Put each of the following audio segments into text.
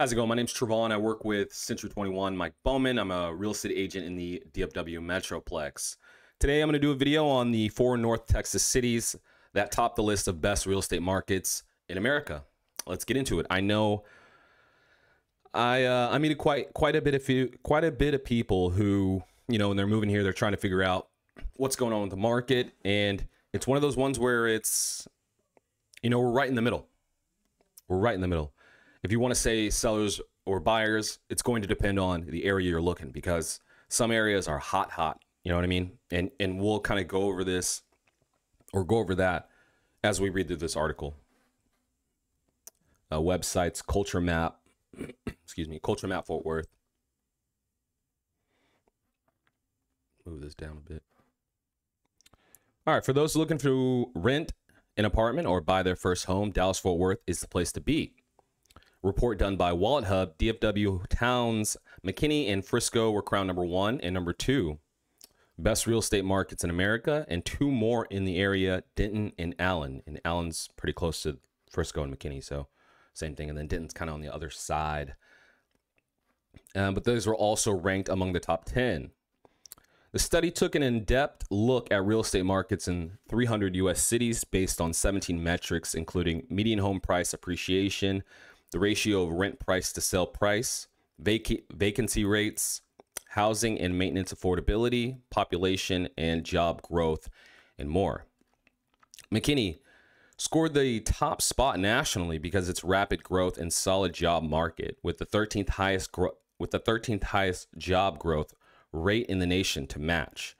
How's it going? My name name's Trevon. I work with Century 21 Mike Bowman. I'm a real estate agent in the DFW Metroplex. Today I'm going to do a video on the four North Texas cities that top the list of best real estate markets in America. Let's get into it. I know I uh, I meet quite quite a bit of few, quite a bit of people who you know when they're moving here they're trying to figure out what's going on with the market and it's one of those ones where it's you know we're right in the middle. We're right in the middle if you want to say sellers or buyers, it's going to depend on the area you're looking because some areas are hot, hot. You know what I mean? And and we'll kind of go over this or go over that as we read through this article. Uh, websites, Culture Map, excuse me, Culture Map Fort Worth. Move this down a bit. All right, for those looking to rent an apartment or buy their first home, Dallas Fort Worth is the place to be report done by WalletHub, DFW towns McKinney and Frisco were crowned number one and number two best real estate markets in America, and two more in the area, Denton and Allen. And Allen's pretty close to Frisco and McKinney, so same thing. And then Denton's kind of on the other side. Um, but those were also ranked among the top 10. The study took an in depth look at real estate markets in 300 US cities based on 17 metrics, including median home price appreciation, the ratio of rent price to sell price, vac- vacancy rates, housing and maintenance affordability, population and job growth, and more. McKinney scored the top spot nationally because its rapid growth and solid job market with the 13th highest gro- with the 13th highest job growth rate in the nation to match.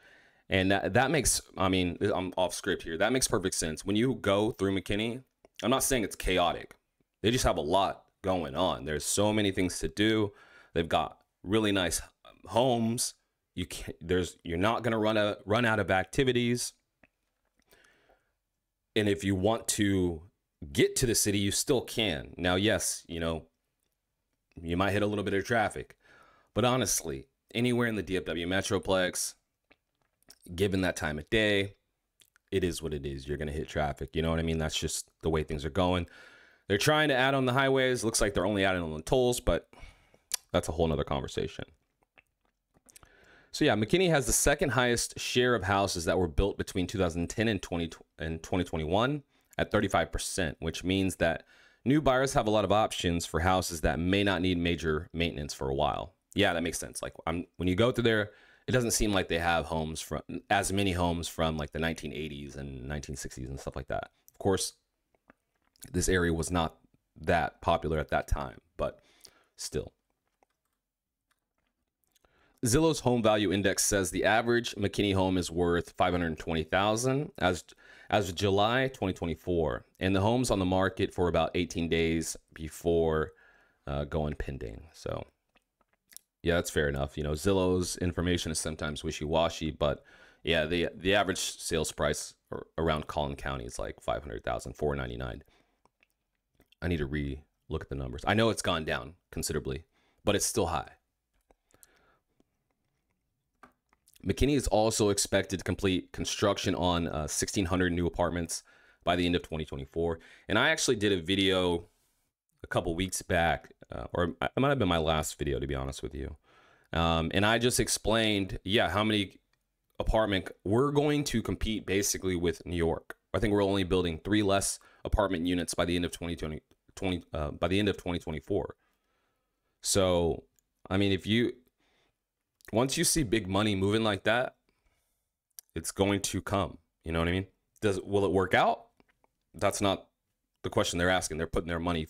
And that, that makes, I mean, I'm off script here. That makes perfect sense. When you go through McKinney, I'm not saying it's chaotic. They just have a lot going on. There's so many things to do. They've got really nice um, homes. You can't, there's you're not going to run a run out of activities. And if you want to get to the city, you still can. Now, yes, you know, you might hit a little bit of traffic. But honestly, anywhere in the DFW Metroplex, given that time of day, it is what it is. You're going to hit traffic. You know what I mean? That's just the way things are going. They're trying to add on the highways. Looks like they're only adding on the tolls, but that's a whole nother conversation. So yeah, McKinney has the second highest share of houses that were built between 2010 and 20 and 2021 at 35%, which means that new buyers have a lot of options for houses that may not need major maintenance for a while. Yeah, that makes sense. Like I'm, when you go through there, it doesn't seem like they have homes from as many homes from like the 1980s and 1960s and stuff like that. Of course, this area was not that popular at that time, but still. Zillow's home value index says the average McKinney home is worth 520,000 as as of July 2024, and the home's on the market for about 18 days before uh, going pending. So, yeah, that's fair enough. You know, Zillow's information is sometimes wishy-washy, but yeah, the the average sales price around Collin County is like 500,000, 499. I need to re look at the numbers. I know it's gone down considerably, but it's still high. McKinney is also expected to complete construction on uh, 1,600 new apartments by the end of 2024. And I actually did a video a couple weeks back, uh, or it might have been my last video, to be honest with you. Um, and I just explained, yeah, how many apartment we're going to compete basically with New York. I think we're only building three less apartment units by the end of 2020, 20 uh, by the end of 2024. So, I mean, if you once you see big money moving like that, it's going to come. You know what I mean? Does will it work out? That's not the question they're asking. They're putting their money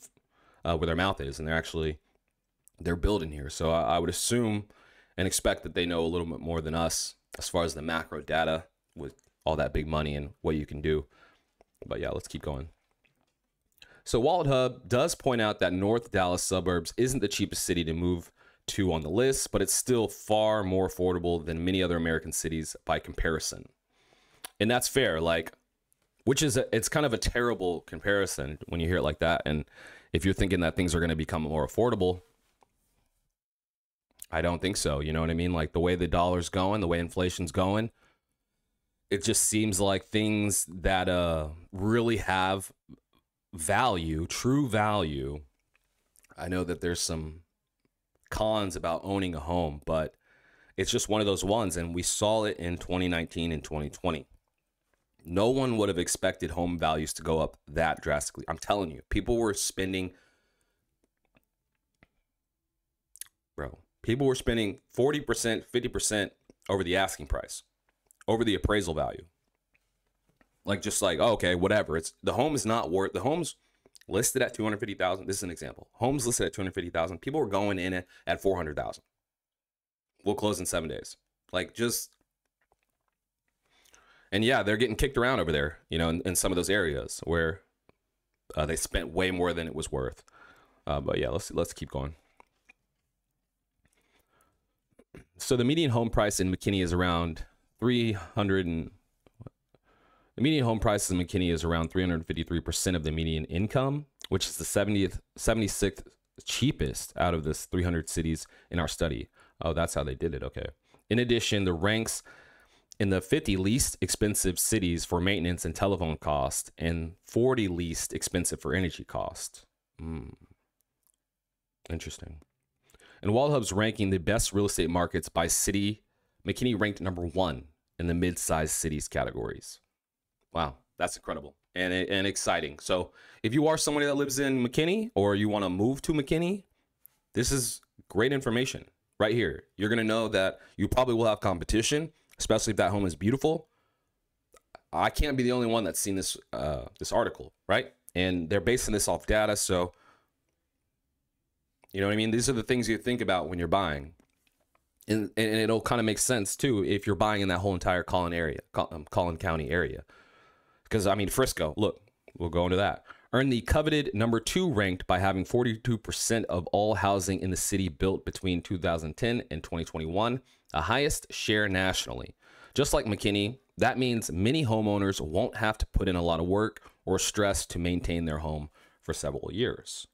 uh, where their mouth is, and they're actually they're building here. So I, I would assume and expect that they know a little bit more than us as far as the macro data with all that big money and what you can do. But yeah, let's keep going. So WalletHub does point out that North Dallas suburbs isn't the cheapest city to move to on the list, but it's still far more affordable than many other American cities by comparison. And that's fair, like which is a, it's kind of a terrible comparison when you hear it like that and if you're thinking that things are going to become more affordable, I don't think so. You know what I mean? Like the way the dollar's going, the way inflation's going, it just seems like things that uh really have value, true value, I know that there's some cons about owning a home, but it's just one of those ones. And we saw it in 2019 and 2020. No one would have expected home values to go up that drastically. I'm telling you, people were spending, bro, people were spending 40%, 50% over the asking price, over the appraisal value. Like, just like, oh, okay, whatever. It's the home is not worth the home's listed at 250,000. This is an example. Homes listed at 250,000. People were going in it at 400,000. We'll close in seven days. Like, just and yeah, they're getting kicked around over there, you know, in, in some of those areas where uh, they spent way more than it was worth. Uh, but yeah, let's let's keep going. So the median home price in McKinney is around three hundred and the median home price in McKinney is around 353% of the median income, which is the 70th 76th cheapest out of this 300 cities in our study. Oh, that's how they did it. Okay. In addition, the ranks in the 50 least expensive cities for maintenance and telephone cost and 40 least expensive for energy cost. Mm. Interesting. And WalHub's ranking the best real estate markets by city, McKinney ranked number one in the mid-sized cities categories. Wow, that's incredible and and exciting. So if you are somebody that lives in McKinney or you want to move to McKinney, this is great information right here. You're gonna know that you probably will have competition especially if that home is beautiful. I can't be the only one that's seen this uh, this article, right? And they're basing this off data, so you know what I mean. These are the things you think about when you're buying, and and it'll kind of make sense too if you're buying in that whole entire Collin area, um, Collin County area, because I mean Frisco. Look, we'll go into that. Earned the coveted number two ranked by having 42% of all housing in the city built between 2010 and 2021 the highest share nationally. Just like McKinney, that means many homeowners won't have to put in a lot of work or stress to maintain their home for several years.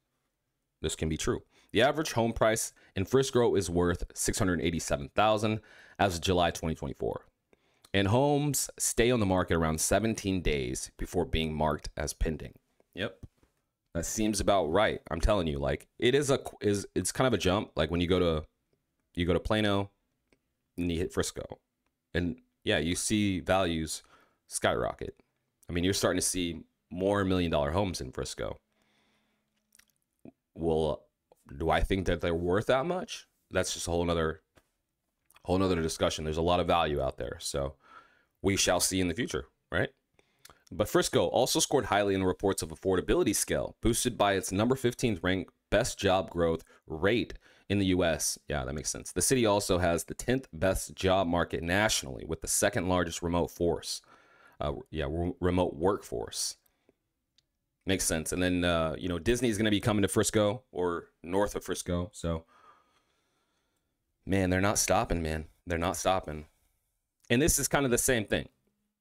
This can be true. The average home price in Frisco is worth 687,000 as of July 2024. And homes stay on the market around 17 days before being marked as pending. Yep. That seems about right. I'm telling you like it is a is it's kind of a jump like when you go to you go to Plano, and you hit Frisco. And yeah, you see values skyrocket. I mean, you're starting to see more million dollar homes in Frisco. Well, do I think that they're worth that much? That's just a whole nother whole nother discussion. There's a lot of value out there. So we shall see in the future, right? But Frisco also scored highly in the reports of affordability scale, boosted by its number 15th ranked best job growth rate in the US. Yeah, that makes sense. The city also has the 10th best job market nationally with the second largest remote force. Uh, yeah, re- remote workforce. Makes sense. And then, uh, you know, Disney is going to be coming to Frisco or north of Frisco. So, man, they're not stopping, man. They're not stopping. And this is kind of the same thing.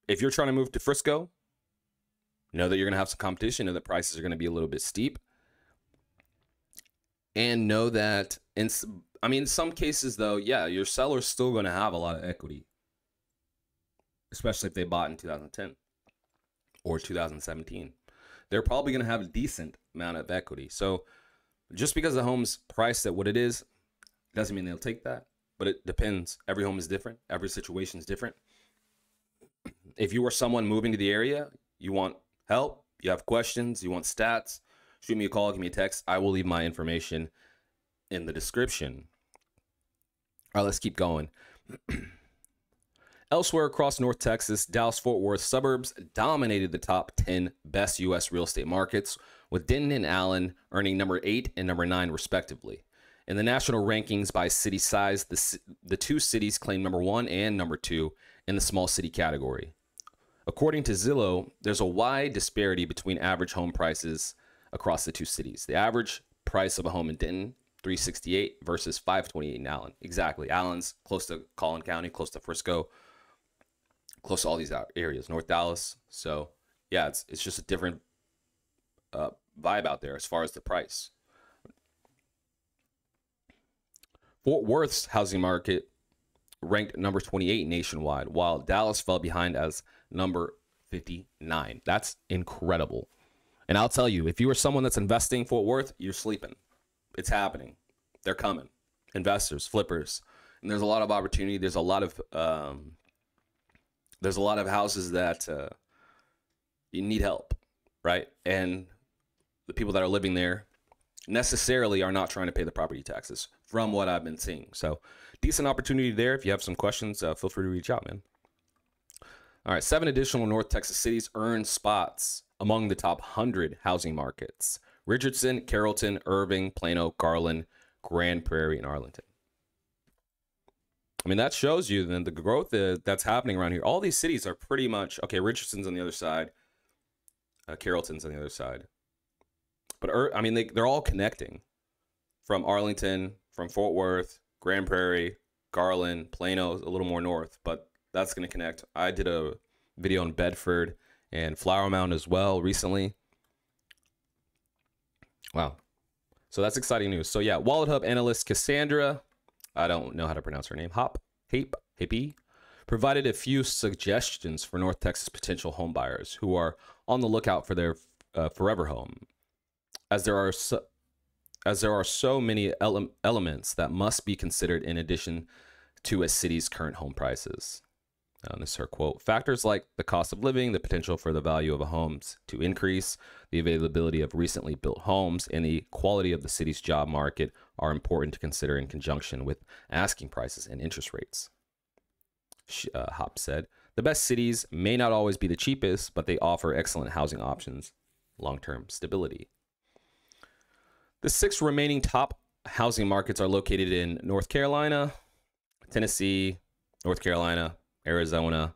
If you're trying to move to Frisco, know that you're going to have some competition and the prices are going to be a little bit steep and know that in I mean in some cases though, yeah, your seller's still going to have a lot of equity. Especially if they bought in 2010 or 2017. They're probably going to have a decent amount of equity. So just because the home's priced at what it is doesn't mean they'll take that, but it depends. Every home is different. Every situation is different. If you are someone moving to the area, you want help, you have questions, you want stats, shoot me a call, give me a text. I will leave my information in the description. All right, let's keep going. Elsewhere across North Texas, Dallas Fort Worth suburbs dominated the top 10 best U.S. real estate markets, with Denton and Allen earning number 8 and number 9, respectively. In the national rankings by city size, the, the two cities claim number 1 and number 2 in the small city category. According to Zillow, there's a wide disparity between average home prices across the two cities. The average price of a home in Denton, 368 versus 528 in Allen. Exactly. Allen's close to Collin County, close to Frisco, close to all these areas, North Dallas. So yeah, it's it's just a different uh, vibe out there as far as the price. Fort Worth's housing market ranked number 28 nationwide, while Dallas fell behind as number 59. That's incredible. And I'll tell you, if you are someone that's investing Fort Worth, you're sleeping. It's happening. They're coming. Investors, flippers, and there's a lot of opportunity. There's a lot of um, there's a lot of houses that uh, you need help, right? And the people that are living there necessarily are not trying to pay the property taxes, from what I've been seeing. So, decent opportunity there. If you have some questions, uh, feel free to reach out, man. All right, seven additional North Texas cities earn spots among the top 100 housing markets Richardson, Carrollton, Irving, Plano, Garland, Grand Prairie, and Arlington. I mean, that shows you then the growth that's happening around here. All these cities are pretty much okay. Richardson's on the other side, uh, Carrollton's on the other side. But I mean, they, they're all connecting from Arlington, from Fort Worth, Grand Prairie, Garland, Plano, a little more north, but that's going to connect. I did a video on Bedford and Flower Mound as well recently. Wow. So that's exciting news. So yeah, WalletHub analyst Cassandra, I don't know how to pronounce her name, Hop, Hape, Hippie, provided a few suggestions for North Texas potential home buyers who are on the lookout for their uh, forever home, as there are so, as there are so many ele- elements that must be considered in addition to a city's current home prices. Uh, this is her quote. Factors like the cost of living, the potential for the value of a homes to increase, the availability of recently built homes, and the quality of the city's job market are important to consider in conjunction with asking prices and interest rates. Uh, Hop said, The best cities may not always be the cheapest, but they offer excellent housing options, long term stability. The six remaining top housing markets are located in North Carolina, Tennessee, North Carolina, Arizona,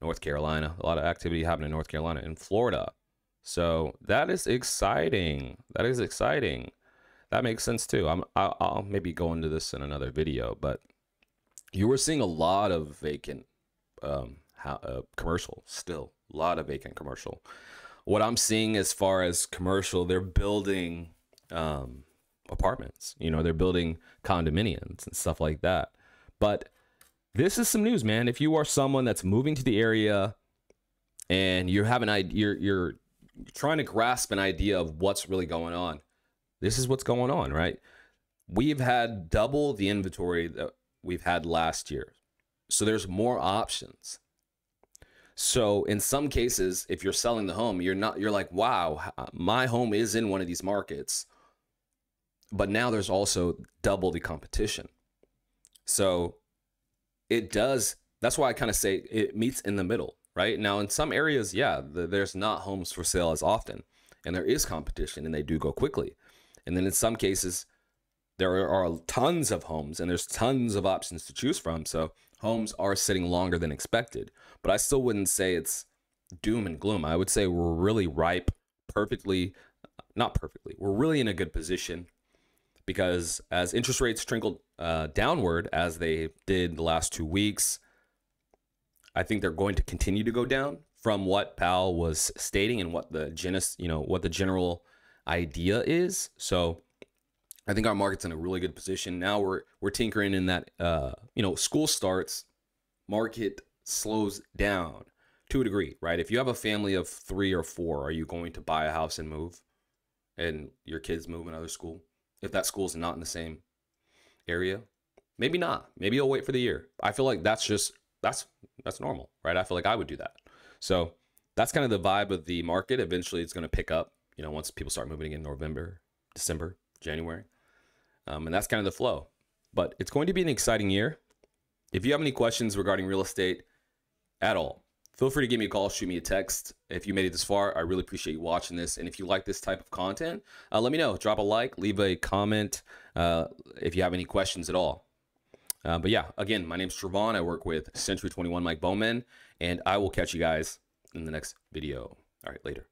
North Carolina. A lot of activity happening in North Carolina and Florida. So that is exciting. That is exciting. That makes sense too. I'm, I'll, I'll maybe go into this in another video, but you were seeing a lot of vacant um, uh, commercial still. A lot of vacant commercial. What I'm seeing as far as commercial, they're building um, apartments. You know, they're building condominiums and stuff like that. But this is some news, man. If you are someone that's moving to the area and you have an idea, you're, you're trying to grasp an idea of what's really going on. This is what's going on, right? We've had double the inventory that we've had last year. So there's more options. So in some cases, if you're selling the home, you're not you're like, "Wow, my home is in one of these markets." But now there's also double the competition. So it does. That's why I kind of say it meets in the middle, right? Now, in some areas, yeah, the, there's not homes for sale as often, and there is competition, and they do go quickly. And then in some cases, there are tons of homes, and there's tons of options to choose from. So homes are sitting longer than expected, but I still wouldn't say it's doom and gloom. I would say we're really ripe, perfectly, not perfectly. We're really in a good position because as interest rates trickled uh, downward as they did the last two weeks, I think they're going to continue to go down from what Powell was stating and what the genis, you know, what the general idea is. So I think our market's in a really good position. Now we're we're tinkering in that uh, you know, school starts, market slows down to a degree, right? If you have a family of 3 or 4, are you going to buy a house and move and your kids move another school? If that school's not in the same area. Maybe not. Maybe you'll wait for the year. I feel like that's just that's that's normal, right? I feel like I would do that. So that's kind of the vibe of the market. Eventually, it's going to pick up. You know, once people start moving in November, December, January, um, and that's kind of the flow. But it's going to be an exciting year. If you have any questions regarding real estate at all, feel free to give me a call, shoot me a text. If you made it this far, I really appreciate you watching this. And if you like this type of content, uh, let me know. Drop a like, leave a comment uh, if you have any questions at all. Uh, but yeah, again, my name's Trevon. I work with Century 21 Mike Bowman, and I will catch you guys in the next video. All right, later.